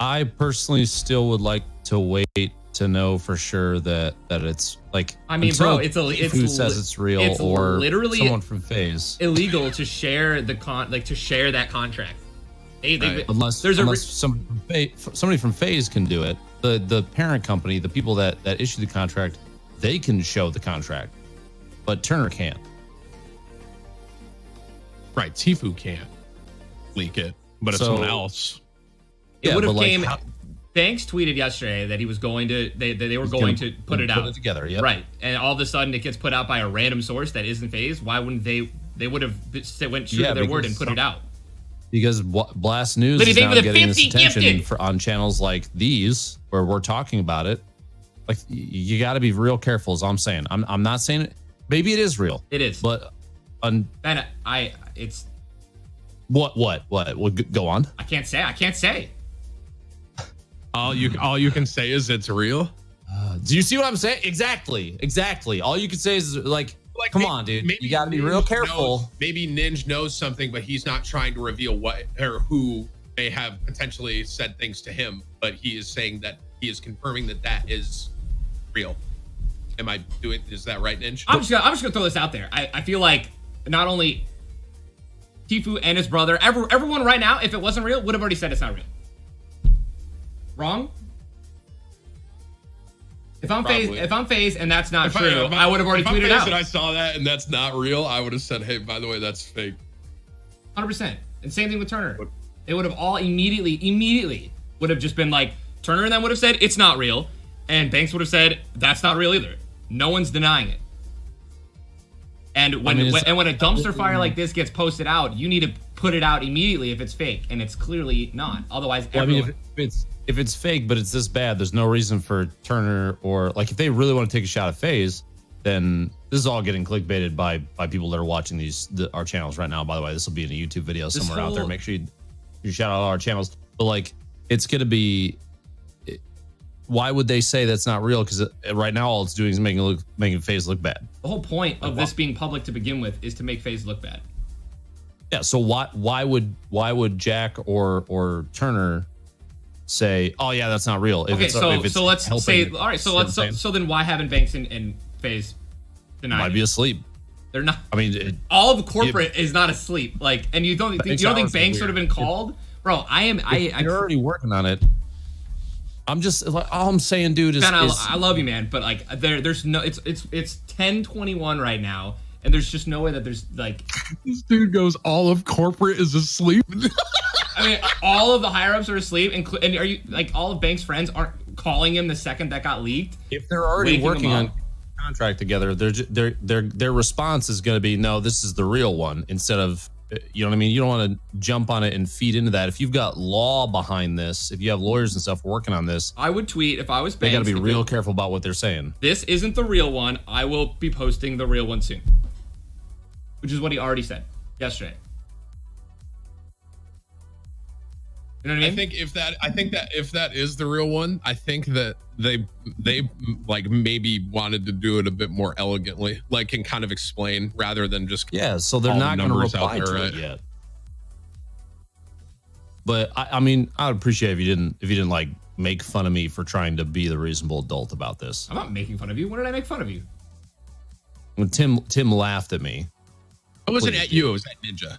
I personally still would like to wait to know for sure that that it's like. I mean, bro, it's a it's who says it's real it's or literally someone from FaZe. illegal to share the con like to share that contract. They, they, Right. Unless There's a unless re- some from somebody from FaZe can do it. The the parent company, the people that that issue the contract, they can show the contract, but Turner can't. Right, Tfue can't leak it, but if So- someone else, it Yeah, would have but, like, came. how- Banks tweeted yesterday that he was going to they they, were going gonna put it out Put it together. Yeah. right, and all of a sudden it gets put out by a random source that isn't phased Why wouldn't they? They would have went true Yeah, to their word and put it out. because Blast News Liddy, is now getting this attention for on channels like these where we're talking about it. Like you got to be real careful. as I'm saying. I'm I'm not saying it. Maybe it is real, It is, but on and I it's what what what? Well, go on. I can't say I can't say. All you all you can say is it's real. Uh, do you see what I'm saying? Exactly, exactly. All you can say is like, Like, come may- on, dude. maybe You got to be real careful. knows- maybe Ninja knows something, but he's not trying to reveal what or who may have potentially said things to him. But he is saying that he is confirming that that is real. Am I doing? Is that right, Ninja? I'm just gonna, I'm just gonna throw this out there. I, I feel like not only Tfue and his brother, every, everyone right now, if it wasn't real, would have already said it's not real. Wrong? If I'm FaZe, if I'm FaZe and that's not If true, if I, would have already if I'm tweeted out. And I saw that, and that's not real. I would have said, "Hey, by the way, that's fake." Hundred percent. And same thing with Turner. They would have all immediately, immediately would have just been like Turner and then would have said it's not real, and Banks would have said that's not real either. No one's denying it. And when, mean, when and when a dumpster fire like this gets posted out, you need to put it out immediately if it's fake, and it's clearly not. Otherwise, Well, I mean, everyone. if it's if it's fake, but it's this bad, there's no reason for Turner or like if they really want to take a shot at FaZe, then this is all getting clickbaited by by people that are watching these the, our channels right now. By the way, this will be in a YouTube video somewhere out there. Make sure you you shout out all our channels. But like, it's gonna be. it- Why would they say that's not real? Because uh, right now all it's doing is making look making FaZe look bad. the whole point of Like, this being public to begin with is to make FaZe look bad. Yeah. So why why would why would Jack or or Turner say, oh yeah, that's not real? If Okay, so so let's helping- say all right. So let's so, what I'm saying? so then why haven't Banks and, and FaZe denied? might it? be asleep. They're not. I mean, it, all of corporate is not asleep. Like, and you don't think you don't think Banks would have been called, bro? I am. I. I you're already working on it. I'm just like all I'm saying, dude, is, I, is I love you, man. But like, there, there's no. It's it's it's 10:21 right now, and there's just no way that there's like. This dude goes, "All of corporate is asleep." All of the higher ups are asleep, and, and are you like all of Banks' friends aren't calling him the second that got leaked? if they're already working on contract together, their their their their response is going to be no, this is the real one instead of eh, you know what I mean. You don't want to jump on it and feed into that. If you've got law behind this, if you have lawyers and stuff working on this, I would tweet if I was they Banks. got to be real careful about what they're saying. This isn't the real one. I will be posting the real one soon, which is what he already said yesterday. You know what I I think if that, I think that if that is the real one, I think that they they like maybe wanted to do it a bit more elegantly, like can kind of explain rather than just Yeah, so they're all the not going to numbers out reply there, to right? it yet. But I, I mean, I would appreciate if you didn't if you didn't like make fun of me for trying to be the reasonable adult about this. I'm not making fun of you. When did I make fun of you? When Tim Tim laughed at me, I wasn't Please at you. It was at Ninja.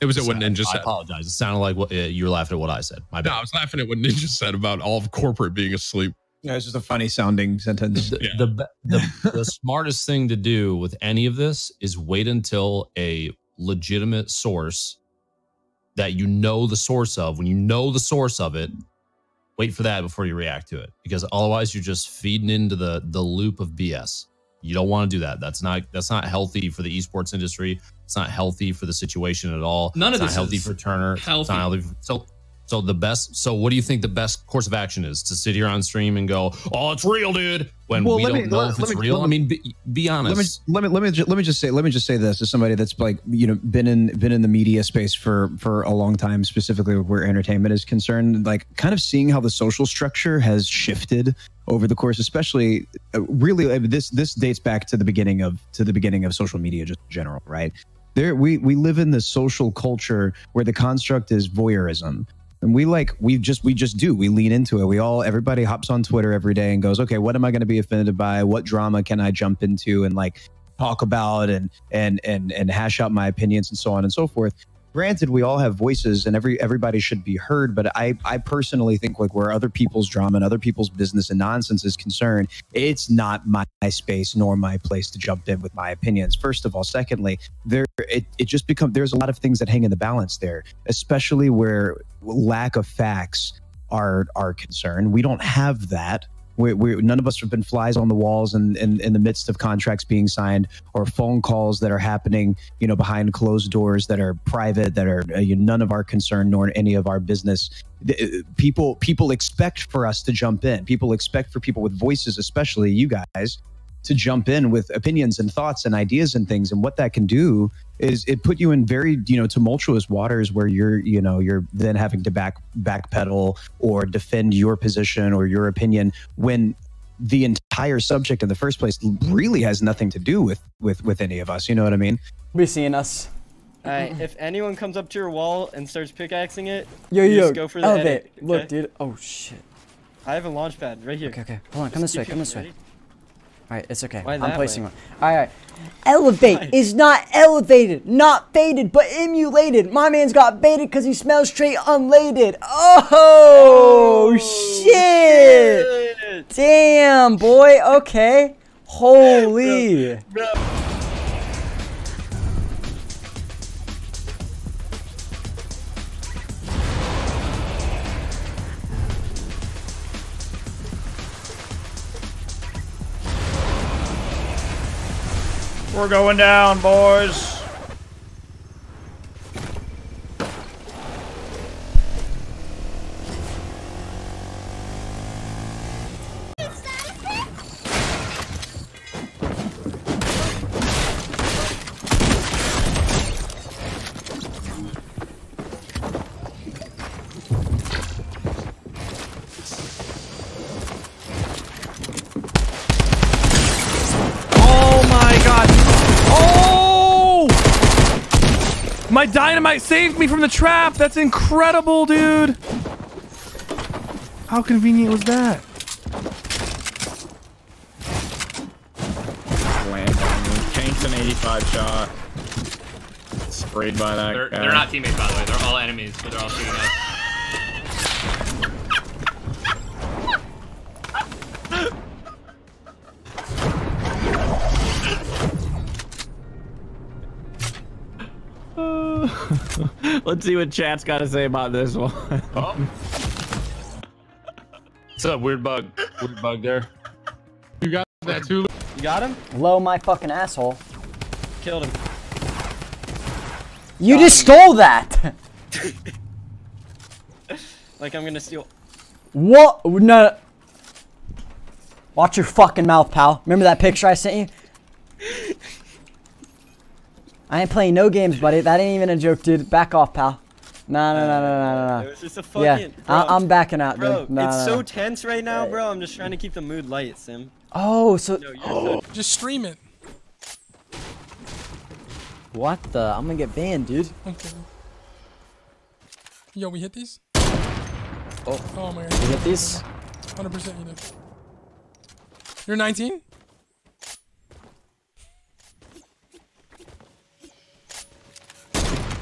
It was at what Ninja I said. I apologize. It sounded like what uh, you were laughing at what I said. My No. I was laughing at what Ninja said about all of corporate being asleep. Yeah, it's just a funny sounding sentence. the, Yeah. the, the, the smartest thing to do with any of this is wait until a legitimate source that you know the source of. When you know the source of it, wait for that before you react to it, because otherwise you're just feeding into the the loop of BS. You don't want to do that. That's not that's not healthy for the esports industry. It's not healthy for the situation at all. None of it's this not healthy is for Turner. It's healthy. not healthy. For, so so the best. So what do you think the best course of action is? To sit here on stream and go, "Oh, it's real, dude," when Well, we let don't me- know let- if it's me- real. I mean, be, be let me honest. let me let me let me just say let me just say this as somebody that's like you know been in been in the media space for for a long time specifically where entertainment is concerned like kind of seeing how the social structure has shifted over the course especially uh, really this this dates back to the beginning of to the beginning of social media just in general right there we we live in the social culture where the construct is voyeurism and we like we just we just do. We lean into it. We all everybody hops on twitter every day and goes okay what am i going to be offended by? What drama can i jump into and like talk about and and and and hash out my opinions and so on and so forth? Granted we all have voices and every everybody should be heard but i i personally think like where other people's drama and other people's business and nonsense is concerned it's not my space nor my place to jump in with my opinions first of all. Secondly there it, it just becomes there's a lot of things that hang in the balance there especially where lack of facts are are concerned we don't have that we, we, none of us have been flies on the walls in, in, in the midst of contracts being signed or phone calls that are happening, you know, behind closed doors that are private, that are uh, none of our concern nor any of our business. Uh, People people expect for us to jump in. People expect for people with voices, especially you guys, to jump in with opinions and thoughts and ideas and things. And what that can do is it put you in very you know tumultuous waters where you're you know you're then having to back backpedal or defend your position or your opinion when the entire subject in the first place really has nothing to do with with with any of us you know what i mean Be seeing us. Alright, if anyone comes up to your wall and starts pickaxing it, Yo, yo, just go for the elevate. edit, Look, okay? dude. Oh, shit. I have a launch pad right here. Okay, okay. Hold on, come Just this way, come this way. ready. Alright, it's okay. Why I'm placing way? one. Alright. Elevate is not elevated, not faded, but emulated. My man's got baited because he smells straight unladed. Oh, oh, shit. Shit. Damn, boy. Okay. Holy. We're going down, boys. My dynamite saved me from the trap. That's incredible, dude. How convenient was that? Land on. Tank's an 85 shot. Sprayed by that They're, guy. they're not teammates, by the way. They're all enemies, but they're all shooting us. Let's see what chat's got to say about this one. What's up, weird bug? Weird bug there. You got that too? You got him? Blow my fucking asshole. Killed him. You just stole that. Like I'm gonna steal. What? No. Watch your fucking mouth, pal. Remember that picture I sent you? I ain't playing no games, buddy. That ain't even a joke, dude. Back off, pal. No, no, no, no, no, no, It no. was just a Yeah, fucking. I- bro, I'm backing out, Bro, dude. No, it's no, so no. tense right now, bro. I'm just trying to keep the mood light, Sim. Oh, so No, you're so Just stream it. what the? I'm gonna get banned, dude. Okay. Yo, we hit these? Oh. Oh my You god. get these? 100% you did. You're 19?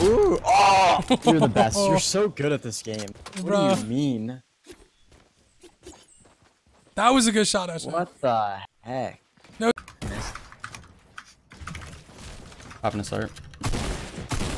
Ooh, oh! You're the best. You're so good at this game. What do you mean? That was a good shot, actually. What the heck? Dropping a start.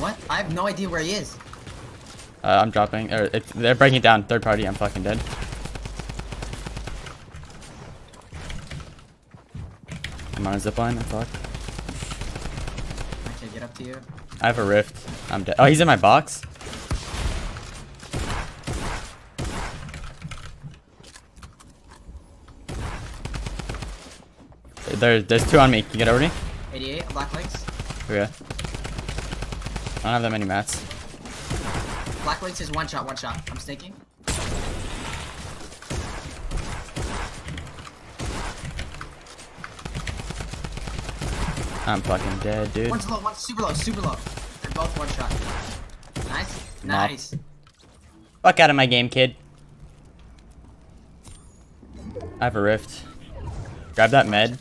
What? I have no idea where he is. Uh, I'm dropping. Or it, they're breaking it down. Third party. I'm fucking dead. I'm on a zipline. I'm fucked. I can't get up to you. I have a rift. I'm dead. Oh, he's in my box. There, there's two on me. Can you get over me? 88, black legs. Okay. I don't have that many mats. Black legs is one shot, one shot. I'm staking. I'm fucking dead, dude. One's low, one's super low, super low. Both one shot. Nice. Mop. Nice. Fuck out of my game, kid. I have a rift. Grab that med.